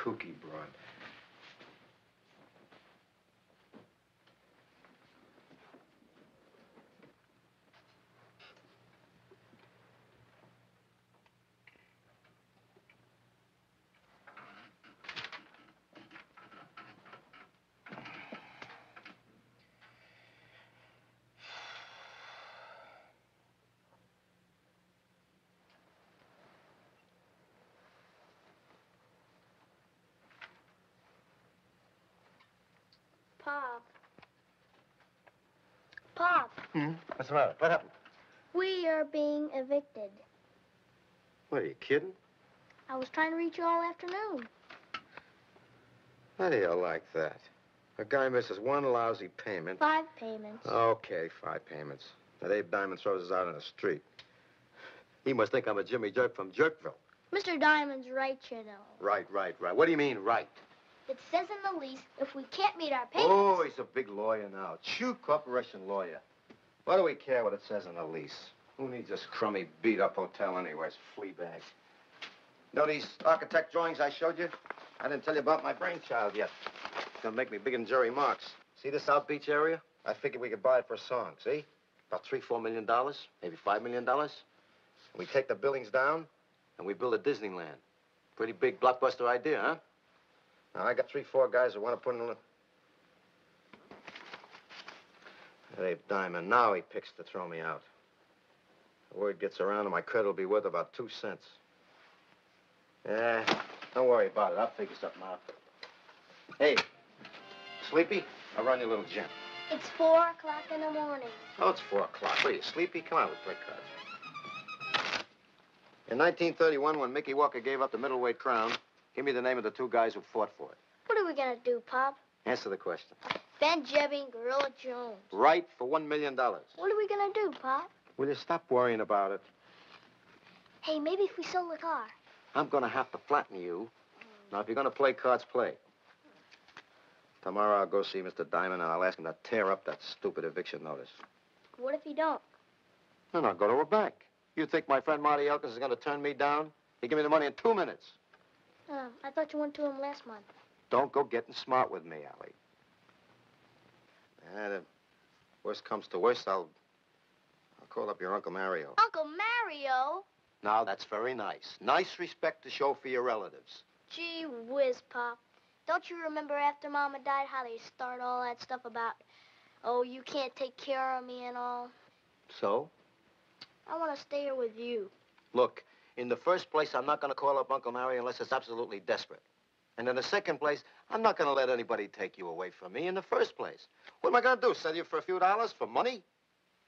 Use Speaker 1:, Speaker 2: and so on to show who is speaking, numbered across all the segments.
Speaker 1: kooky broad.
Speaker 2: Pop. Pop,
Speaker 1: Hmm? What's the matter? What happened?
Speaker 2: we are being evicted.
Speaker 1: What, are you kidding?
Speaker 2: I was trying to reach you all afternoon.
Speaker 1: How do you like that? A guy misses one lousy payment.
Speaker 2: Five payments.
Speaker 1: Okay, five payments. That Abe Diamond throws us out in the street. He must think I'm a Jimmy Jerk from Jerkville.
Speaker 2: Mr. Diamond's right, you know.
Speaker 1: Right, right, right. What do you mean, right?
Speaker 2: It says in the lease if we can't meet our payments.
Speaker 1: Oh, he's a big lawyer now. Chew corporation lawyer. Why do we care what it says in the lease? Who needs this crummy, beat-up hotel anyways? Flea bag. Know these architect drawings I showed you? I didn't tell you about my brainchild yet. It's gonna make me big in Jerry Marks. See this South Beach area? I figured we could buy it for a song, see? About three, four million dollars, maybe five million dollars. We take the buildings down, and we build a Disneyland. Pretty big blockbuster idea, huh? Now, I got three, four guys that want to put in a... Hey, Diamond, now he picks to throw me out. The word gets around and my credit will be worth about two cents. Yeah, don't worry about it. I'll figure something out. Hey, sleepy? I'll run your little gym.
Speaker 2: It's four o'clock in the morning.
Speaker 1: Oh, it's four o'clock. What are you, sleepy? Come on, let's play cards. In 1931, when Mickey Walker gave up the middleweight crown, give me the name of the two guys who fought for it.
Speaker 2: What are we gonna do, Pop?
Speaker 1: Answer the question.
Speaker 2: Ben Jeby and Gorilla Jones.
Speaker 1: Right for one million dollars.
Speaker 2: What are we gonna do, Pop?
Speaker 1: Will you stop worrying about it?
Speaker 2: Hey, maybe if we sold the car.
Speaker 1: I'm gonna have to flatten you. Now, if you're gonna play cards, play. Tomorrow I'll go see Mr. Diamond and I'll ask him to tear up that stupid eviction notice.
Speaker 2: What if he don't?
Speaker 1: Then I'll go to a bank. You think my friend Marty Elkins is gonna turn me down? He give me the money in two minutes.
Speaker 2: Uh, I thought you went to him last month.
Speaker 1: Don't go getting smart with me, Allie. And if worst comes to worst, I'll I'll call up your Uncle Mario.
Speaker 2: Uncle Mario?
Speaker 1: Now that's very nice. Nice respect to show for your relatives.
Speaker 2: Gee whiz, Pop. Don't you remember after Mama died how they start all that stuff about, oh, you can't take care of me and all?
Speaker 1: So?
Speaker 2: I want to stay here with you.
Speaker 1: Look, in the first place, I'm not going to call up Uncle Mario unless it's absolutely desperate. And in the second place, I'm not going to let anybody take you away from me in the first place. What am I going to do, sell you for a few dollars for money?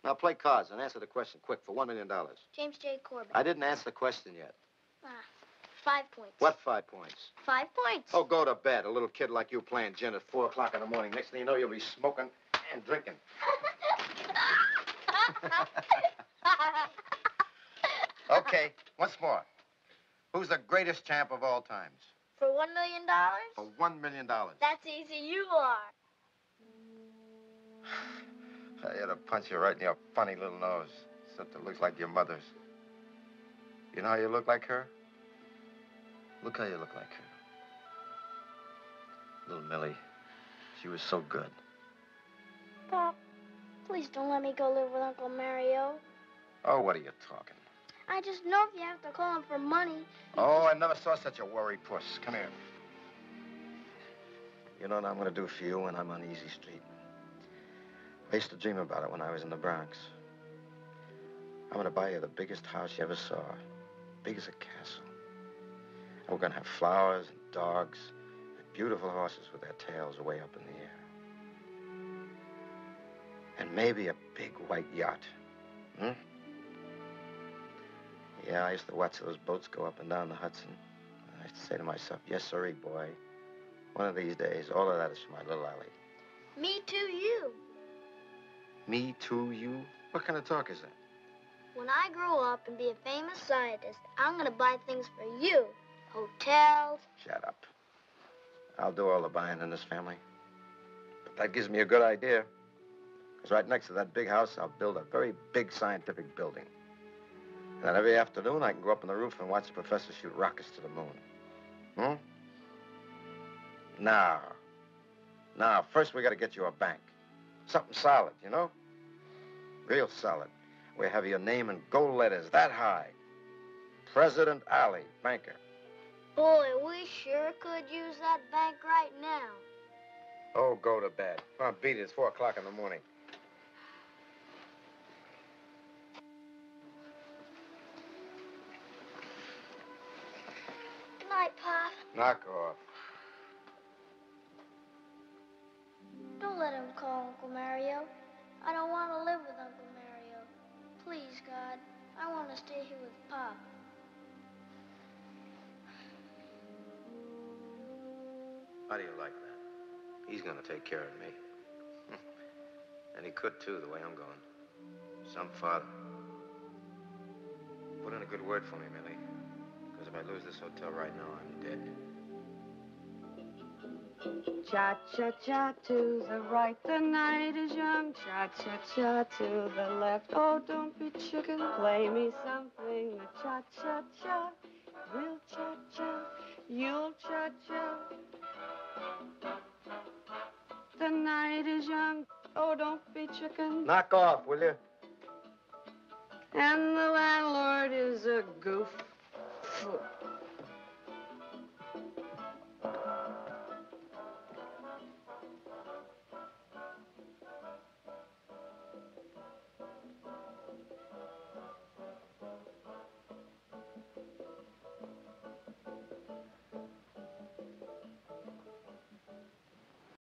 Speaker 1: Now play cards and answer the question quick for one million dollars.
Speaker 2: James J. Corbett.
Speaker 1: I didn't answer the question yet.
Speaker 2: Ah, five points.
Speaker 1: What five points?
Speaker 2: Five points.
Speaker 1: Oh, go to bed. A little kid like you playing gin at four o'clock in the morning. Next thing you know, you'll be smoking and drinking. Okay, once more. Who's the greatest champ of all times?
Speaker 2: For one million dollars?
Speaker 1: For one million dollars.
Speaker 2: That's easy. You are.
Speaker 1: I had to punch you right in your funny little nose. Except it looks like your mother's. You know how you look like her? Look how you look like her. Little Millie. She was so good.
Speaker 2: Pop, please don't let me go live with Uncle Mario.
Speaker 1: Oh, what are you talking?
Speaker 2: I just know if you have to call him for money.
Speaker 1: Oh, I never saw such a worry puss. Come here. You know what I'm going to do for you when I'm on Easy Street? I used to dream about it when I was in the Bronx. I'm going to buy you the biggest house you ever saw. Big as a castle. And we're going to have flowers and dogs and beautiful horses with their tails way up in the air. And maybe a big white yacht. Hmm? Yeah, I used to watch those boats go up and down the Hudson. I used to say to myself, yes, sirree, boy. One of these days, all of that is for my little Ellie.
Speaker 2: Me too, you.
Speaker 1: Me too, you? What kind of talk is that?
Speaker 2: When I grow up and be a famous scientist, I'm gonna buy things for you. Hotels.
Speaker 1: Shut up. I'll do all the buying in this family. But that gives me a good idea. Because right next to that big house, I'll build a very big scientific building. And every afternoon, I can go up on the roof and watch the professor shoot rockets to the moon. Hmm? Now. Now, first we gotta get you a bank. Something solid, you know? Real solid. We have your name in gold letters that high. President Alley, banker.
Speaker 2: Boy, we sure could use that bank right now.
Speaker 1: Oh, go to bed. Come on, beat it. It's four o'clock in the morning. Knock off.
Speaker 2: Don't let him call Uncle Mario. I don't want to live with Uncle Mario. Please, God, I want to stay here with Pop.
Speaker 1: How do you like that? He's gonna take care of me. and he could, too, the way I'm going. Some father. Put in a good word for me, Millie. If I lose this hotel right now, I'm dead.
Speaker 3: Cha cha cha to the right, the night is young. Cha cha cha to the left. Oh, don't be chicken, play me something. The cha cha cha, we'll cha cha, you'll cha cha. The night is young. Oh, don't be chicken.
Speaker 1: Knock off, will you?
Speaker 3: And the landlord is a goof food